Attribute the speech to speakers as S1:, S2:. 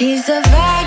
S1: He's a vibe.